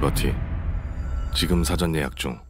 리버티. 지금 사전 예약 중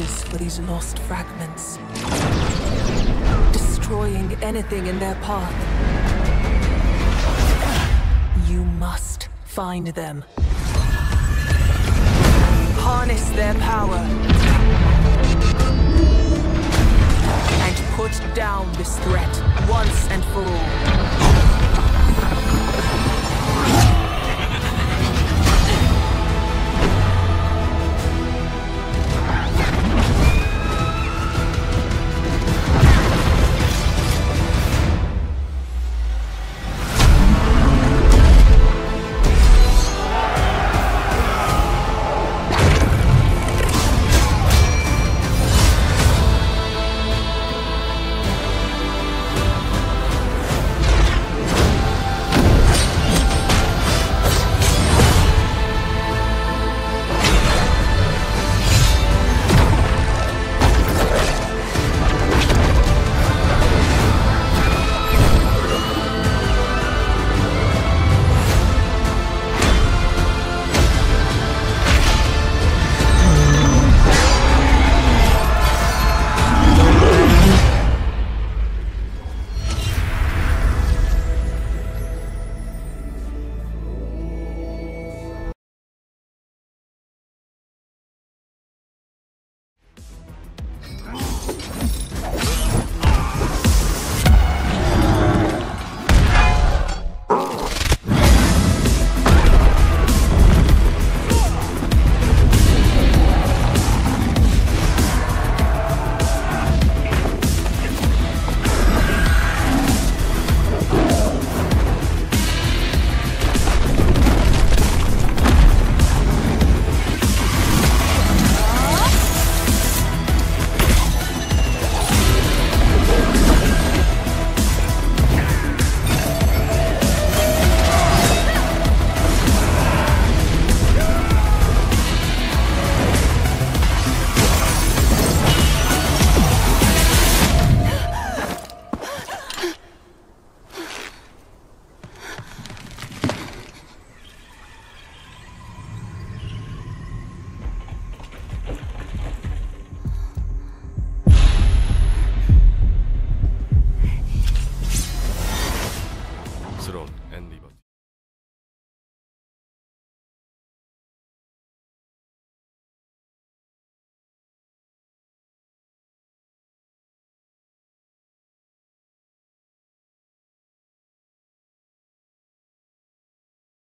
searches for these lost fragments, destroying anything in their path. You must find them. Harness their power.